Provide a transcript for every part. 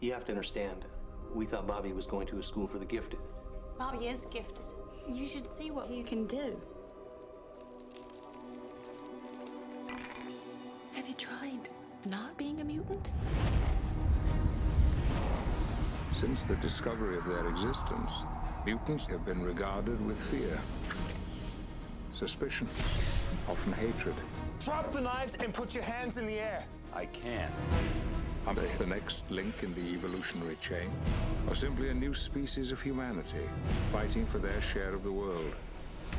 You have to understand, we thought Bobby was going to a school for the gifted. Bobby is gifted. You should see what he can do. Have you tried not being a mutant? Since the discovery of their existence, mutants have been regarded with fear, suspicion, often hatred. Drop the knives and put your hands in the air. I can't. Are they the next link in the evolutionary chain? Or simply a new species of humanity fighting for their share of the world?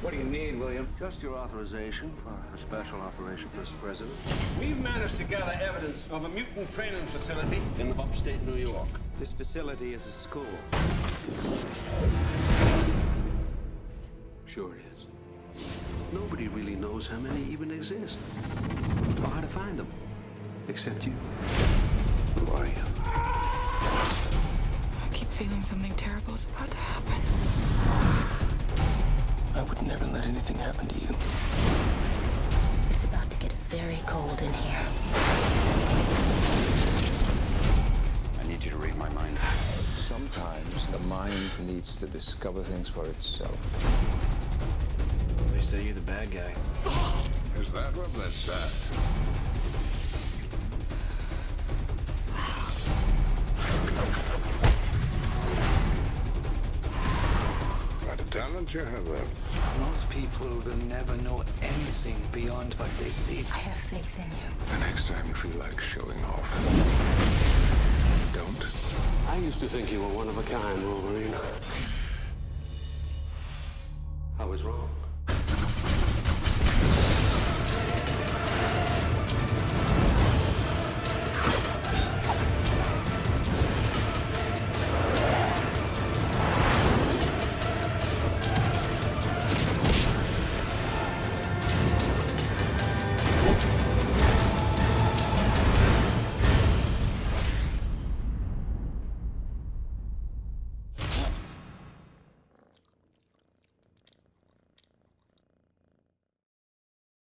What do you need, William? Just your authorization for a special operation, Mr. President. We've managed to gather evidence of a mutant training facility in the upstate New York. This facility is a school. Sure it is. Nobody really knows how many even exist, or how to find them, except you. Who are you? I keep feeling something terrible is about to happen. I would never let anything happen to you. It's about to get very cold in here. I need you to read my mind. Sometimes the mind needs to discover things for itself. They say you're the bad guy. Is that what they said? talent you have there. Most people will never know anything beyond what they see. I have faith in you. The next time you feel like showing off, don't. I used to think you were one of a kind, Wolverine. I was wrong.